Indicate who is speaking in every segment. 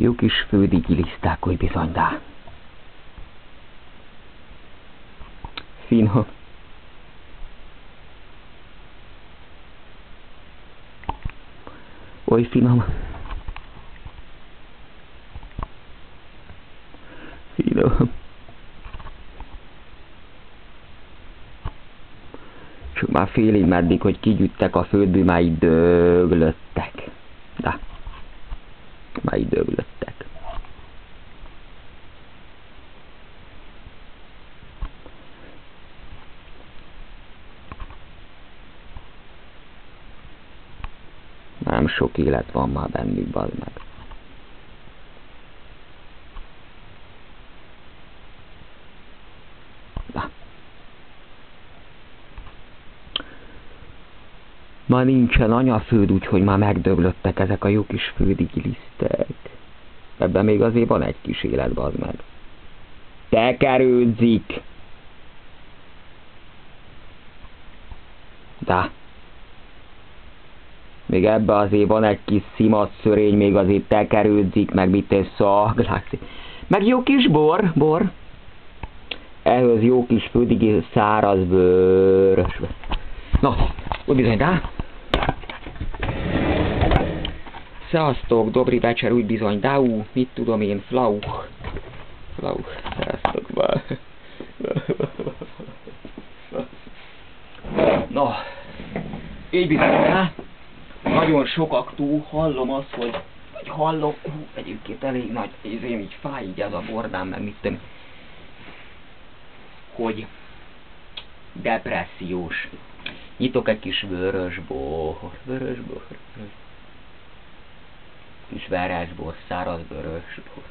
Speaker 1: Jó kis földi giliszták, hogy bizony, dá. Finom. Oly finom. Finom. Csak már félig meddig, hogy kigyüttek a földből, már így döglöttek. Már így döglöttek. Nem sok élet van már bennük, bazd meg. Na. Ma nincsen anyaföld, úgyhogy már megdöglöttek ezek a jó kis földi gilisztek. Ebben még azért van egy kis élet, bazd meg. Tekerődzik! Da. Még ebbe azért van egy kis szimat szörény, még azért tekerődzik, meg mit szaglákszik. Meg jó kis bor, bor. Ehhez jó kis fődig száraz bőrös. Na, úgy bizony, dá? Szevasztok, dobri vecser, úgy bizony, dáú, mit tudom én, flauch. Flauch, szevasztok, bár. Na, így bizony, dá? nagyon sokaktól hallom azt, hogy, hogy hallom, hú, egyébként elég nagy, én így fáj így ez a bordám, meg mit tudom, hogy depressziós. Nyitok egy kis vörösbor, vörösbor, vörös. Kis veresbor, száraz vörösbor.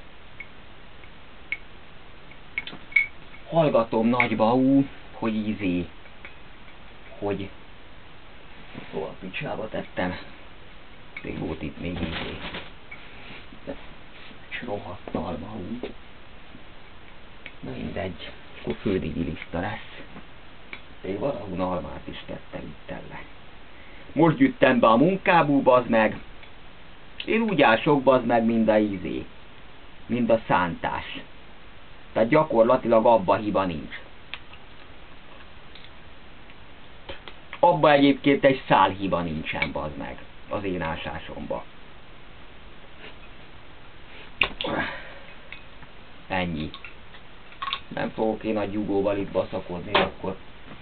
Speaker 1: Hallgatom nagyba ú, hogy ízé, hogy Szóval picsába tettem. Még volt itt még. És rohadt alma úgy. Na mindegy. Akkor földigi lista lesz. Én valahol almát is tettem itt ellen. Most gyűjtem be a munkából, bazd meg. Én úgy ások, bazd meg, mind a ízé. Mind a szántás. Tehát gyakorlatilag abba hiba nincs. Abba egyébként egy szálhiba nincsen, bazd meg, az én ásásomba. Ennyi. Nem fogok én a gyugóval itt baszakodni, akkor...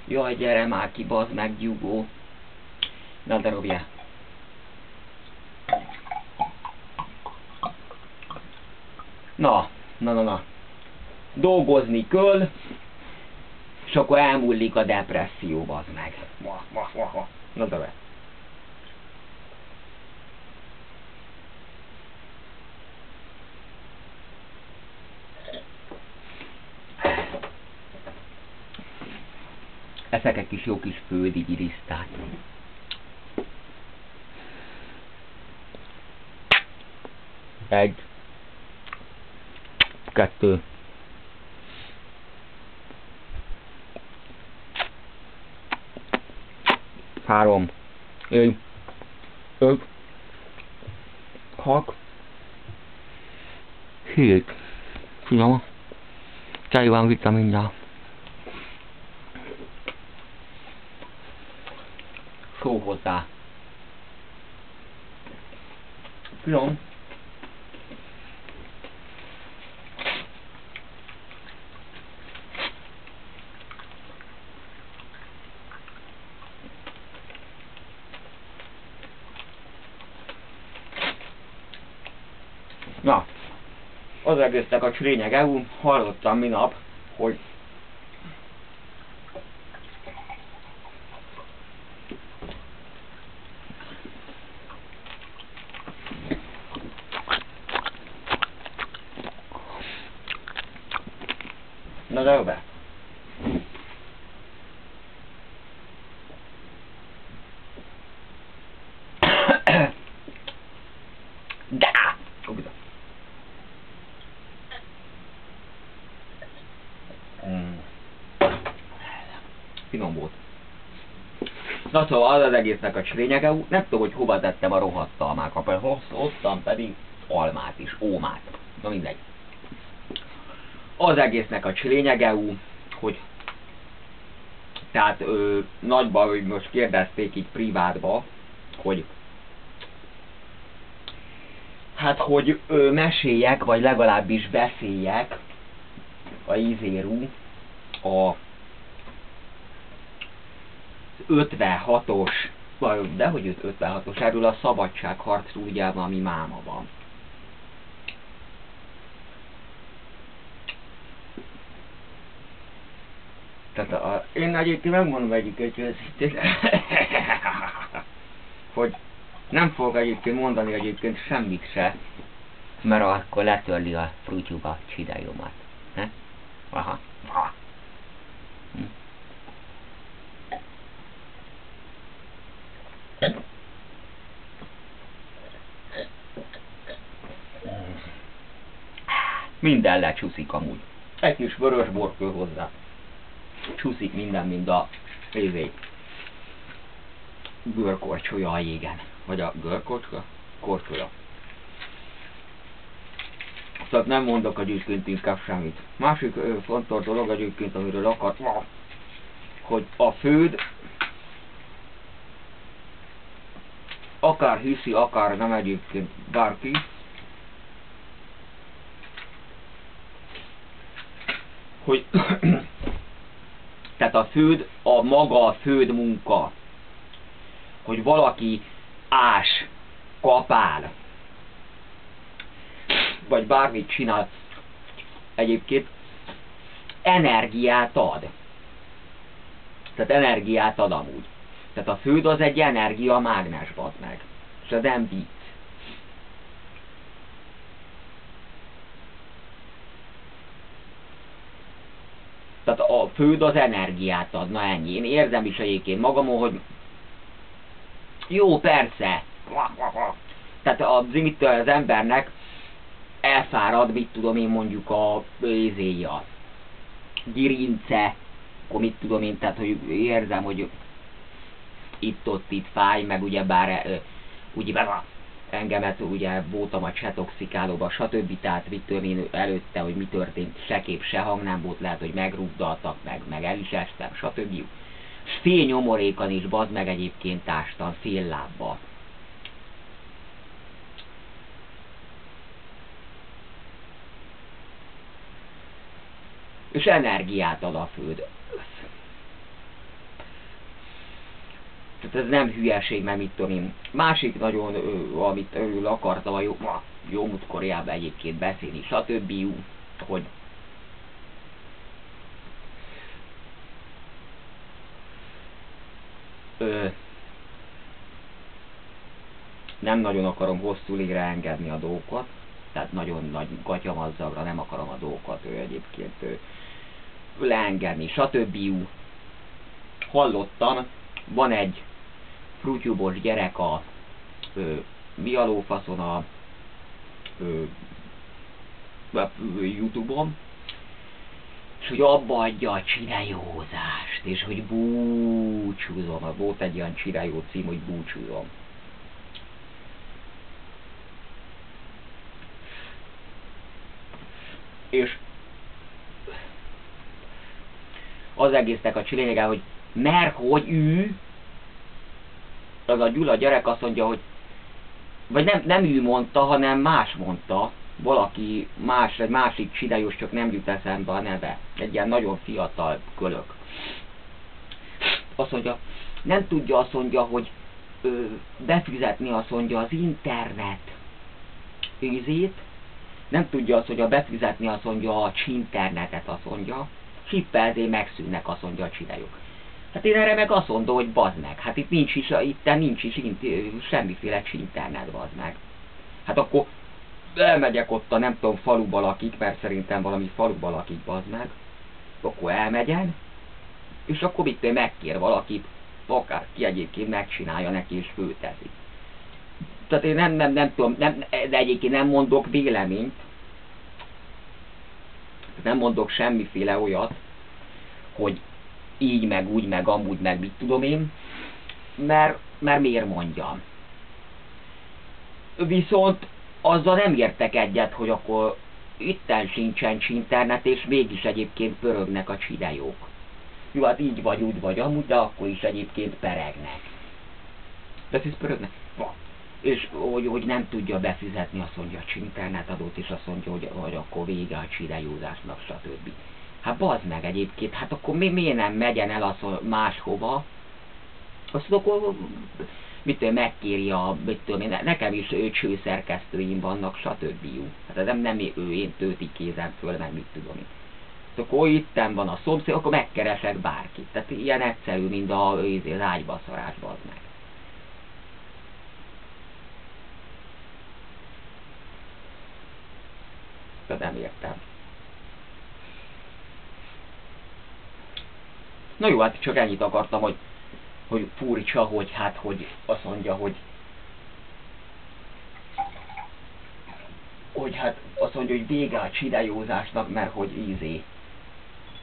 Speaker 1: Jaj, gyere már ki, bazd meg, gyugó. Na, de robjál. Na, na, na, na. Dolgozni kell, és akkor elmúlik a depresszió, az meg. Na de Eszek egy kis jó kis földi girisztát. Egy. Kettő. három, négy, öt, hat, hét. Finom. Chay van vitaminja. Só hozzá. Finom. Na, az egésznek a lényeg EU, hallottam minap, hogy Na de be. finom volt. Na szóval az az egésznek a lényege, nem tudom, hogy hova tettem a rohadt almákat, hoztam pedig almát is, ómát. Na mindegy. Az egésznek a lényege, hogy tehát ö, nagyba, hogy most kérdezték így privátba, hogy hát, hogy ö, meséljek, vagy legalábbis beszéljek a izérú a 56-os, de hogy 56-os, erről a szabadságharcról, ugye, ami máma van. Tehát a, én egyébként megmondom egyiket őszintén, hogy nem fogok egyébként mondani egyébként semmit se, mert akkor letörli a frutyuba csidájomat. Ne? Aha. Aha. Hm. Minden lecsúszik amúgy. Egy kis vörös borkő hozzá csúszik minden, mint a izé, görkorcsolya a jégen. Vagy a görkorcsolya? Korcsolya. Tehát nem mondok egyébként inkább semmit. Másik ö, fontos dolog egyébként, amiről akart, hogy a főd akár hiszi, akár nem egyébként bárki, hogy Tehát a főd, a maga a főd munka. Hogy valaki ás, kapál, vagy bármit csinál, egyébként energiát ad. Tehát energiát ad amúgy. Tehát a főd az egy energia mágnes, meg. És az nem vicc. Főd az energiát ad, na ennyi. Én érzem is egyébként magamon, hogy jó, persze. Tehát az, mit az embernek elfárad, mit tudom én mondjuk a ézéja, girince, akkor mit tudom én, tehát hogy érzem, hogy itt-ott itt fáj, meg ugye bár ugye engemet ugye voltam a csetoxikálóba, stb. Tehát mit én előtte, hogy mi történt, se kép, se hang nem volt, lehet, hogy megrúgdaltak, meg, meg el is estem, stb. Fél nyomorékan is, bazd meg egyébként ástam, fél lábba. És energiát ad a föld. Tehát ez nem hülyeség, mert mit tudom én. Másik nagyon, ö, amit örül akartam a jó, jó múltkorjában egyébként beszélni, stb. hogy ö, nem nagyon akarom hosszú légre engedni a dolgokat, tehát nagyon nagy gatyamazzagra nem akarom a dolgokat ő egyébként ő, leengedni, stb. Hallottam, van egy frutyubos gyerek a ö, mi a lófaszon a Youtube-on, és hogy abba adja a csirájózást, és hogy búcsúzom. Volt egy ilyen csirájó cím, hogy búcsúzom. És az egésznek a csilényege, hogy mert hogy ő a Gyula gyerek azt mondja, hogy vagy nem, nem ő mondta, hanem más mondta, valaki más, egy másik csidályos, csak nem jut eszembe a neve. Egy ilyen nagyon fiatal kölök. Azt mondja, nem tudja azt mondja, hogy ö, befizetni azt mondja az internet ízét, nem tudja azt, hogy a befizetni azt mondja a csinternetet azt mondja, hippelzé megszűnnek azt mondja a csidályok. Hát én erre meg azt mondom, hogy bazd meg. Hát itt nincs is, itt nincs is semmiféle internet, bazd meg. Hát akkor elmegyek ott a nem tudom faluba lakik, mert szerintem valami faluba lakik, bazd meg. Akkor elmegyen, és akkor itt megkér valakit, akár ki egyébként megcsinálja neki és főteszi. Tehát én nem, nem, nem tudom, nem, de egyébként nem mondok véleményt, nem mondok semmiféle olyat, hogy így, meg úgy, meg amúgy, meg mit tudom én, mert, mert miért mondjam. Viszont azzal nem értek egyet, hogy akkor itten sincsen internet, és mégis egyébként pörögnek a csidejók. Jó, hát így vagy, úgy vagy amúgy, de akkor is egyébként peregnek. De ez pörögnek? Van. És hogy, hogy nem tudja befizetni, azt mondja a internetadót, és azt mondja, hogy, hogy akkor vége a csidejózásnak, stb. Hát bazd meg egyébként, hát akkor mi, miért nem megyen el az máshova? Azt akkor mit tudom, megkéri a, mit tudom én, nekem is csőszerkesztőim vannak, stb. Hát ez nem, nem ő, én tőti kézem föl, meg mit tudom én. Akkor itten van a szomszéd, akkor megkeresek bárkit. Tehát ilyen egyszerű, mint a, az ágyba szarás, bazd meg. De nem értem. Na jó, hát csak ennyit akartam, hogy, hogy furcsa, hogy hát, hogy azt mondja, hogy hogy hát azt mondja, hogy vége a csidejózásnak, mert hogy ízé,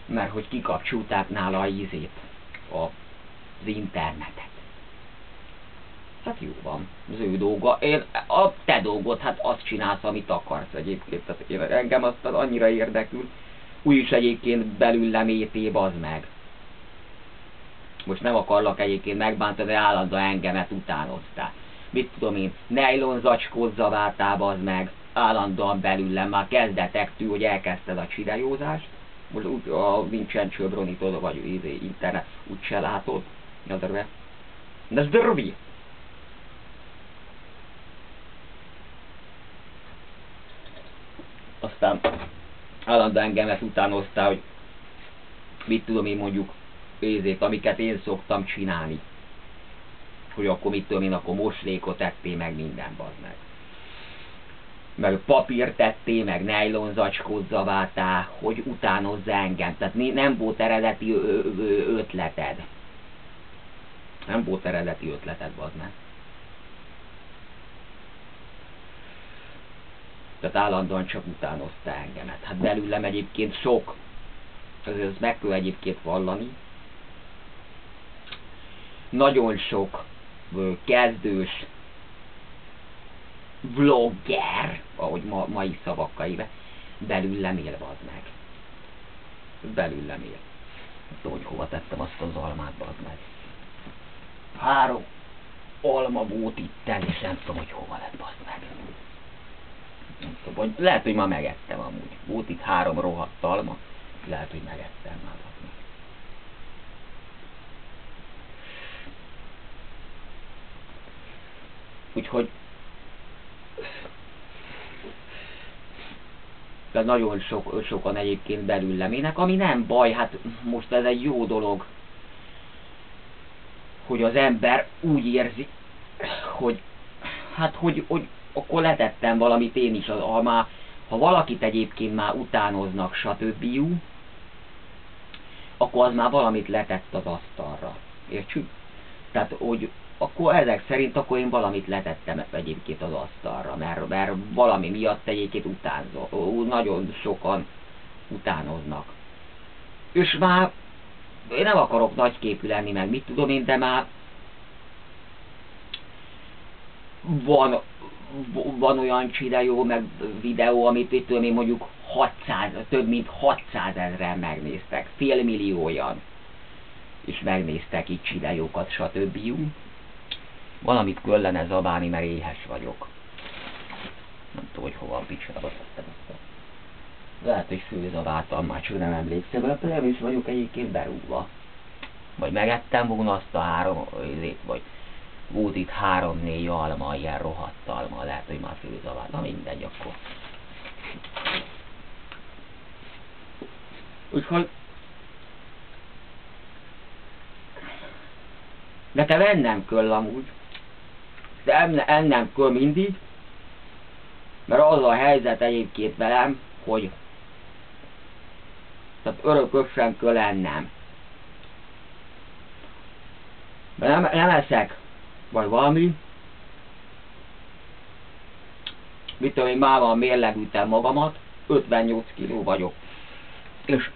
Speaker 1: mert hogy kikapcsolták nála a ízét, a, az internetet. Hát jó van, az ő dolga. Én, a te dolgod, hát azt csinálsz, amit akarsz egyébként. Tehát én, engem azt annyira érdekül. Úgy is egyébként belül lemétéb az meg most nem akarlak egyébként megbántani, de állandóan engemet utánoztál. Mit tudom én, nejlon zacskózza váltába az meg, állandóan belüllem, már kezdetek tű, hogy elkezdted a csidejózást, most úgy, a Vincenzo Bronitod, vagy izé, internet, se látod, ja, drve. De zdrvi! Aztán állandóan engemet utánoztál, hogy mit tudom én mondjuk, pénzét, amiket én szoktam csinálni. Hogy akkor mit tudom én, akkor moslékot ettél meg minden, bazd meg. Meg papírt tettél, meg nejlon zacskót zaváltál, hogy utánozza engem. Tehát nem volt eredeti ötleted. Nem volt eredeti ötleted, bazd meg. Tehát állandóan csak utánozta engemet. Hát belőlem egyébként sok, azért meg kell egyébként vallani, nagyon sok kezdős vlogger, ahogy ma, mai szavakkal éve, belül lemél az meg. Belül lemél. Nem tudom, hogy hova tettem azt az almát, az meg. Három alma volt itt, és nem tudom, hogy hova lett, az meg. Nem tudom, hogy lehet, hogy ma megettem amúgy. Volt itt három rohadt alma, lehet, hogy megettem már. Úgyhogy de nagyon sok, sokan egyébként belül lemének, ami nem baj, hát most ez egy jó dolog, hogy az ember úgy érzi, hogy hát hogy, hogy akkor letettem valamit én is, ha, már, ha valakit egyébként már utánoznak, stb. akkor az már valamit letett az asztalra. Értsük? Tehát, hogy akkor ezek szerint akkor én valamit letettem egyébként az asztalra, mert, mert valami miatt egyébként utánzó, nagyon sokan utánoznak. És már én nem akarok nagyképű lenni, meg mit tudom én, de már van, van olyan csideó, meg videó, amit itt tudom én mondjuk 600, több mint 600 ezeren megnéztek, félmillióan és megnéztek itt csidejókat, stb valamit kellene zabálni, mert éhes vagyok. Nem tudom, hogy hova a picsába tettem ezt. Lehet, hogy főzabáltam, már csak nem emlékszem, mert nem is vagyok egyébként berúgva. Vagy megettem volna azt a három vagy volt itt három-négy alma, ilyen rohadt alma, lehet, hogy már főzabáltam, na mindegy akkor. Úgyhogy nekem ennem kell amúgy de ennem kell mindig, mert az a helyzet egyébként velem, hogy tehát örökösen kell ennem. De nem, nem eszek, vagy valami, mit tudom én, már van mérlegültem magamat, 58 kiló vagyok. És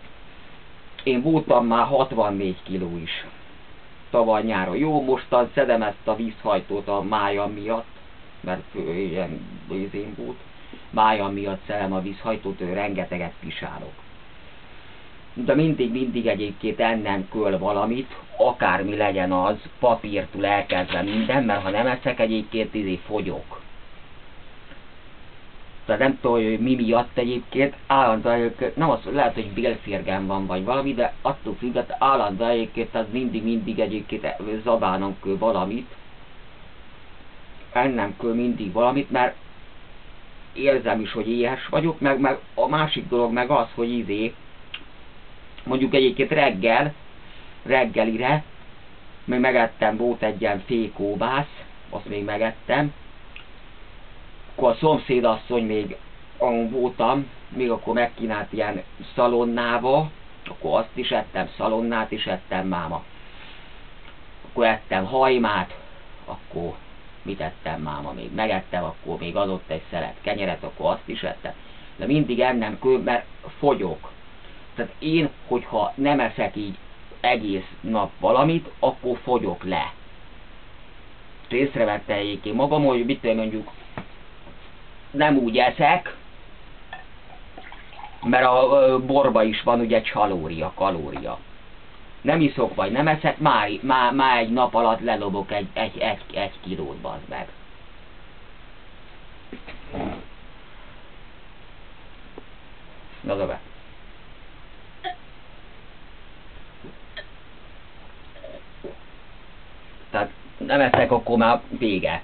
Speaker 1: én voltam már 64 kiló is tavaly nyáron. Jó, mostan szedem ezt a vízhajtót a mája miatt, mert ilyen izén volt. Mája miatt szerem a vízhajtót, rengeteget pisálok. De mindig, mindig egyébként ennem köl valamit, akármi legyen az, papírtól elkezdve minden, mert ha nem eszek egyébként, izé fogyok. Tehát nem tudom, hogy mi miatt egyébként állandóan, nem az, lehet, hogy bélférgem van, vagy valami, de attól függet állandóan egyébként, az mindig-mindig egyébként zabánom kő valamit. Ennem kő mindig valamit, mert érzem is, hogy éhes vagyok, meg, meg a másik dolog meg az, hogy izé, mondjuk egyébként reggel, reggelire, még megettem, volt egy ilyen fékóbász, azt még megettem, akkor a szomszédasszony még, ahol voltam, még akkor megkínált ilyen szalonnába, akkor azt is ettem, szalonnát is ettem máma. Akkor ettem hajmát, akkor mit ettem máma még? Megettem, akkor még adott egy szelet kenyeret, akkor azt is ettem. De mindig ennem kő, mert fogyok. Tehát én, hogyha nem eszek így egész nap valamit, akkor fogyok le. Észrevette én magam, hogy mit mondjuk nem úgy eszek, mert a borba is van ugye csalória, kalória. Nem iszok vagy nem eszek, már, már, már egy nap alatt lelobok egy, egy, egy, egy kilót, bazd meg. Na be. Tehát nem eszek, akkor már vége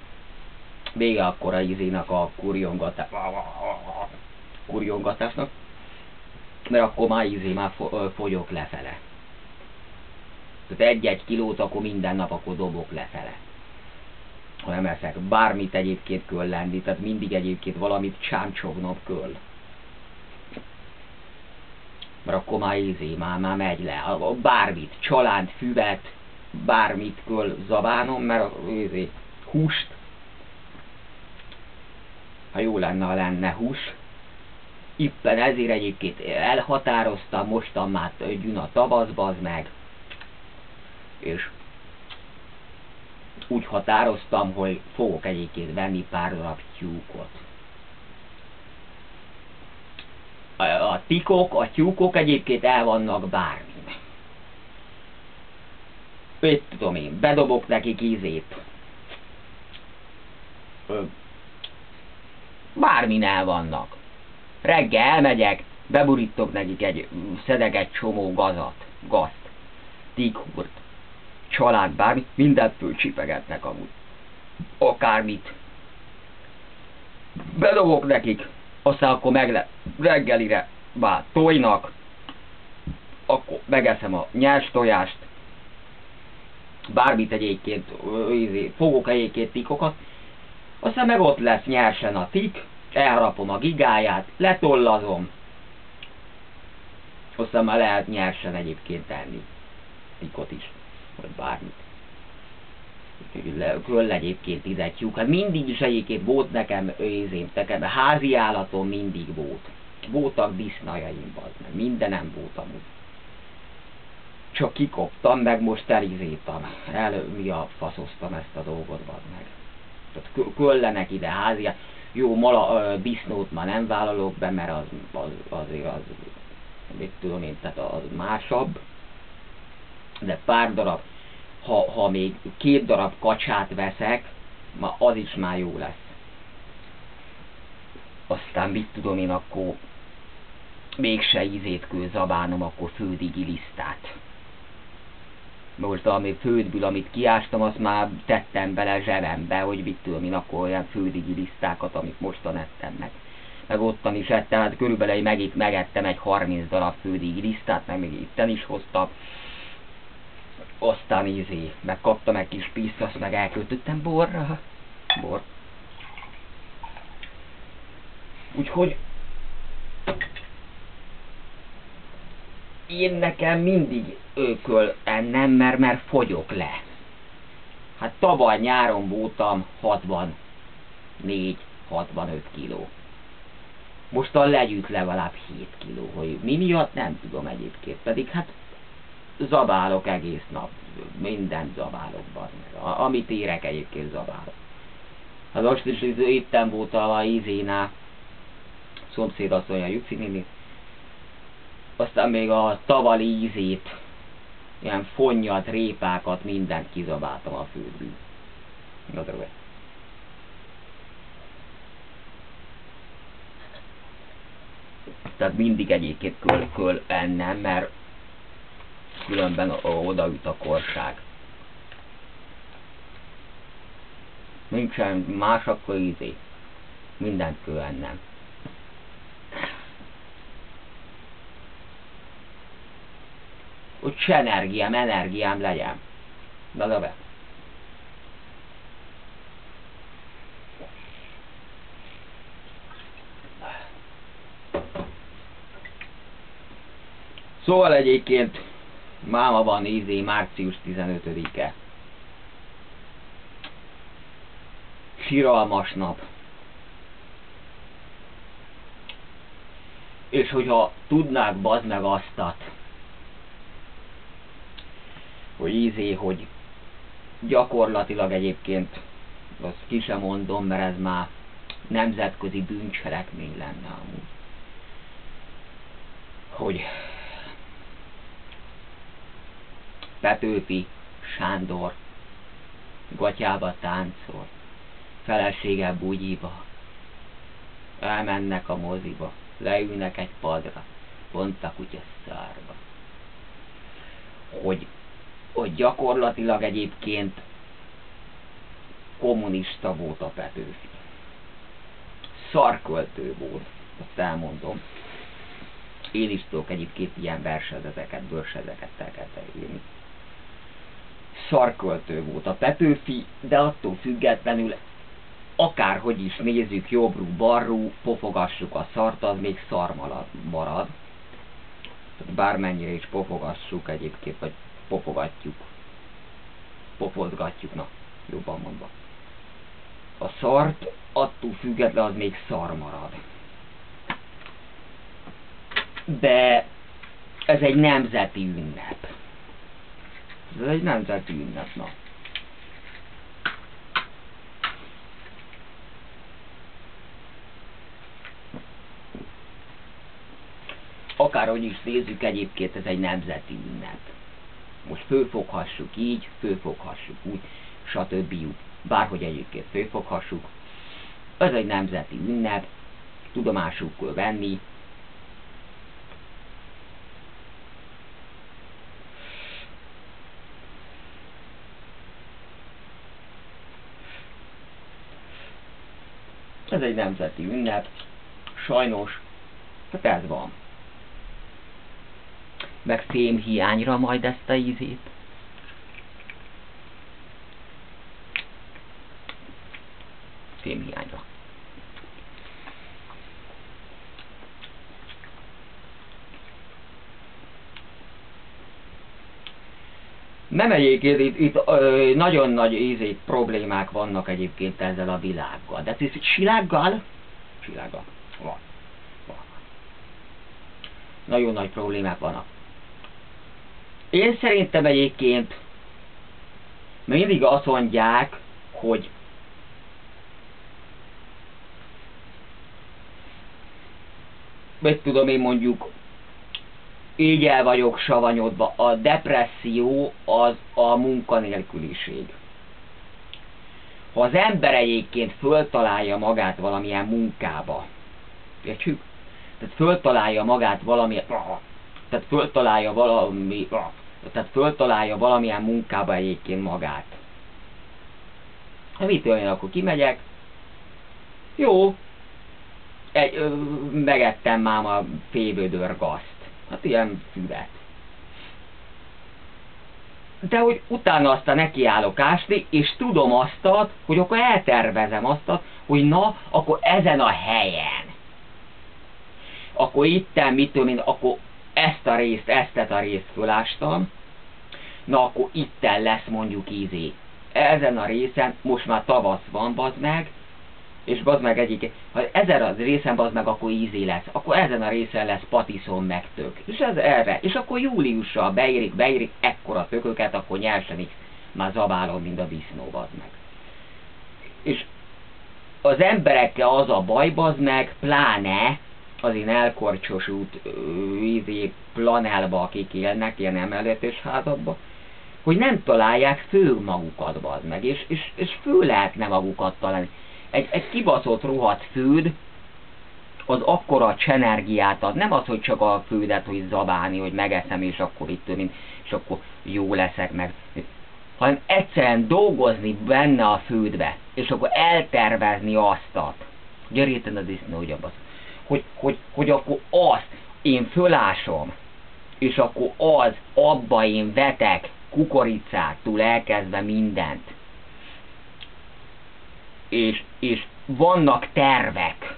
Speaker 1: vége akkor a izének a kurjongatás, kurjongatásnak, mert akkor már izé már fogyok lefele. Tehát egy-egy kilót akkor minden nap akkor dobok lefele. Ha nem eszek, bármit egyébként köl lenni, tehát mindig egyébként valamit csámcsognom köl. Mert akkor már izé, már, már megy le. Bármit, család, füvet, bármit köl zabánom, mert izé, húst, ha jó lenne, ha lenne hús. Éppen ezért egyébként elhatároztam, mostan már gyűn a tavaszba, az meg. És úgy határoztam, hogy fogok egyébként venni pár darab tyúkot. A, a tikok, a tyúkok egyébként el vannak bármi. Mit tudom én, bedobok nekik ízét bárminál vannak. Reggel elmegyek, beburítok nekik egy, szedek egy csomó gazat, gazt, tikhurt, család, bármit, mindent fölcsipegetnek amúgy. Akármit. Bedobok nekik, aztán akkor megle reggelire bár tojnak, akkor megeszem a nyers tojást, bármit egyébként, fogok egyébként tikokat, aztán meg ott lesz nyersen a tik, elrapom a gigáját, letollazom, aztán már lehet nyersen egyébként tenni tikot is, vagy bármit. Köll egyébként ide tyúk. Hát mindig is egyébként volt nekem őzém, nekem házi állatom mindig volt. Voltak disznajaim, az meg mindenem volt amúgy. Csak kikoptam, meg most elizétam. El, mi a faszoztam ezt a dolgot, meg. Tehát köllenek ide házia. Jó, mala, disznót már nem vállalok be, mert az, az, azért az, mit tudom én, tehát az másabb. De pár darab, ha, ha még két darab kacsát veszek, ma az is már jó lesz. Aztán mit tudom én, akkor mégse ízét kő zabánom, akkor fődigi lisztát most ami földből, amit kiástam, azt már tettem bele zsebembe, hogy mit tudom én, akkor olyan földigi lisztákat, amit mostan ettem meg. Meg ottan is ettem, hát körülbelül meg, megettem egy 30 darab földigi lisztát, meg még itten is hoztam. Aztán izé, meg kaptam egy kis piszt, meg elköltöttem borra. Bor. Úgyhogy én nekem mindig őköl ennem, mert, mert fogyok le. Hát tavaly nyáron voltam 64-65 kiló. Mostan legyűjt legalább 7 kiló, hogy mi miatt nem tudom egyébként, pedig hát zabálok egész nap, minden zabálok, A, amit érek egyébként zabálok. Az most is itten voltam a ízénál, szomszédasszony a Juci néni. Aztán még a tavali ízét, ilyen fonnyat, répákat, mindent kizabáltam a földből. Na, Tehát mindig egyébként köl, köl ennem, mert különben odaüt a korság. Nincsen más, akkor izé. Mindent köl ennem. Hogy se energiám, energiám legyen. Na, de be. Szóval egyébként máma van ízé március 15-e. Siralmas nap. És hogyha tudnák bazd meg aztat, hogy ízé, hogy gyakorlatilag egyébként, azt ki sem mondom, mert ez már nemzetközi bűncselekmény lenne amúgy. Hogy Petőfi Sándor gatyába táncol, felesége bugyiba, elmennek a moziba, leülnek egy padra, pont a kutya szárba. Hogy, hogy gyakorlatilag egyébként kommunista volt a Petőfi. Szarköltő volt, azt elmondom. Én is tudok egyébként ilyen versezeteket, bőrsezeteket írni szarköltő volt a Petőfi, de attól függetlenül akárhogy is nézzük, jobbrú, barrú, pofogassuk a szart, az még szar marad. Bármennyire is pofogassuk egyébként, vagy pofogatjuk. Popozgatjuk, na, jobban mondva. A szart attól függetlenül az még szar marad. De ez egy nemzeti ünnep. Ez egy nemzeti ünnepnap. Akárhogy is nézzük, egyébként ez egy nemzeti ünnep. Most főfoghassuk így, főfoghassuk úgy, stb. Bárhogy egyébként főfoghassuk. Ez egy nemzeti ünnep, tudomásuk venni, Ez egy nemzeti ünnep. Sajnos, hát ez van. Meg fém hiányra majd ezt a ízét. Fém hiányra. Nem egyébként, itt, itt ö, nagyon nagy ízét problémák vannak egyébként ezzel a világgal. De ez silággal? Silággal. Van. van. Nagyon nagy problémák vannak. Én szerintem egyébként mindig azt mondják, hogy mit tudom én mondjuk így el vagyok savanyodva. A depresszió az a munkanélküliség. Ha az ember egyébként föltalálja magát valamilyen munkába, értjük? Tehát föltalálja magát valami, tehát föltalálja valami, tehát föltalálja valamilyen munkába egyébként magát. Mit olyan, akkor kimegyek, jó, egy, ö, megettem már a félvödör gazt hát ilyen füvet. De hogy utána aztán nekiállok ásni, és tudom azt, hogy akkor eltervezem azt, hogy na, akkor ezen a helyen. Akkor itten, mit tudom akkor ezt a részt, ezt a részt fölástam, na akkor itten lesz mondjuk ízé. Ezen a részen, most már tavasz van, bazd meg, és bazd meg egyik, ha ezen a részen bazd meg, akkor ízé lesz, akkor ezen a részen lesz patiszon meg tök. És ez erre. És akkor júliussal beérik, beérik ekkora tököket, akkor nyersen már zabálod, mint a disznó, bazd meg. És az emberekkel az a baj, bazd meg, pláne az én elkorcsosult izé, planelba, akik élnek, ilyen emeletes hogy nem találják föl magukat, bazd meg, és, és, és föl lehetne magukat találni. Egy, egy kibaszott rohadt főd, az akkora csenergiát ad, nem az, hogy csak a fődet, hogy zabálni, hogy megeszem, és akkor itt mint, és akkor jó leszek, meg hanem egyszerűen dolgozni benne a fődbe, és akkor eltervezni azt, hogy a disznó, hogy abbasz, hogy, hogy, hogy akkor azt én fölásom, és akkor az, abba én vetek kukoricától elkezdve mindent. És, és vannak tervek,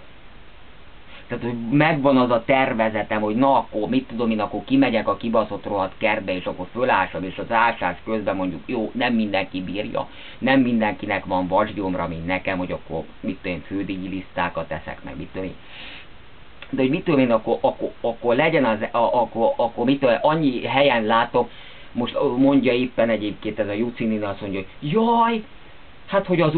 Speaker 1: tehát, hogy megvan az a tervezetem, hogy na akkor, mit tudom én, akkor kimegyek a kibaszott rohadt kertbe, és akkor fölásom, és az ásás közben mondjuk, jó, nem mindenki bírja, nem mindenkinek van vasgyomra, mint nekem, hogy akkor, mit tudom én, fődígyi lisztákat teszek, meg mit tudom én. De hogy mit tudom én, akkor, akkor, akkor legyen az, akkor, akkor mit tudom, annyi helyen látok, most mondja éppen egyébként ez a Jucinin azt mondja, hogy jaj, hát hogy az